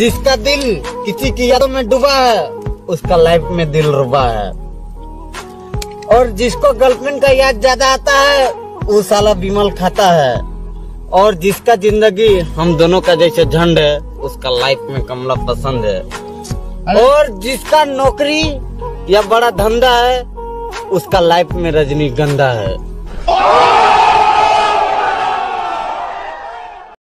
जिसका दिल किसी की यादों में डूबा है उसका लाइफ में दिल रुबा है। और जिसको गर्लफ्रेंड का याद ज़्यादा आता है वो साला बीमल खाता है। और जिसका ज़िंदगी हम दोनों का जैसे झंड है उसका लाइफ में कमला पसंद है। और जिसका नौकरी या बड़ा धंधा है उसका लाइफ में रजनी गंदा है।